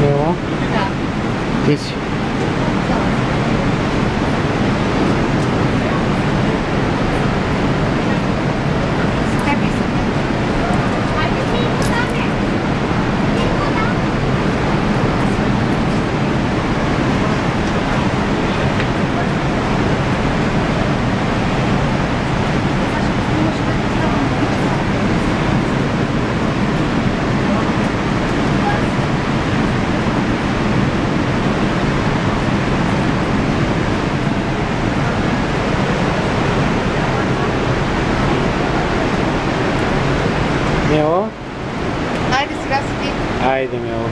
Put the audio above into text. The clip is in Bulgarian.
没有啊。一 Мело? Айде сега си ти. Айде, Мело.